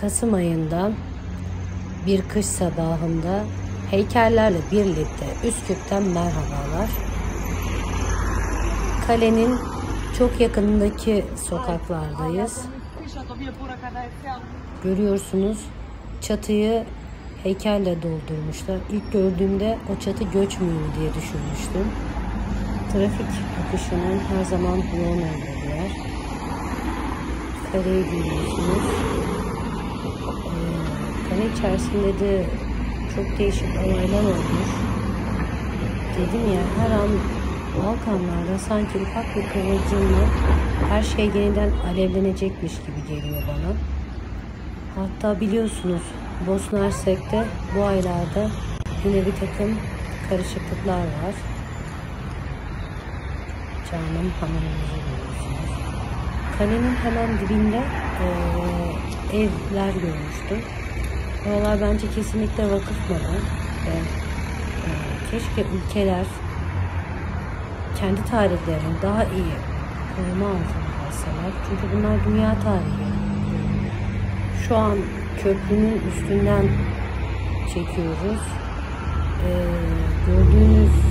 Kasım ayında bir kış sabahında heykellerle birlikte Üsküp'ten merhabalar. Kalenin çok yakınındaki sokaklardayız. Görüyorsunuz çatıyı heykelle doldurmuşlar. İlk gördüğümde o çatı mu diye düşünmüştüm. Trafik akışının her zaman yoğun olduğu yer. Kareyi görüyorsunuz. Ee, içerisinde de çok değişik olaylar olmuş. Dedim ya her an Balkanlarda sanki ufak bir kıvılcımla her şey yeniden alevlenecekmiş gibi geliyor bana. Hatta biliyorsunuz Bosna Hersek'te bu aylarda yine bir takım karışıklıklar var. Canım hanımımızı görüyorsunuz. Kalenin hemen dibinde eee, evler görmüştüm. Oralar bence kesinlikle vakıf malı ve eee, keşke ülkeler kendi tarihlerini daha iyi koruma altına alsalar. Çünkü bunlar dünya tarihi. Şu an köprünün üstünden çekiyoruz. Ee,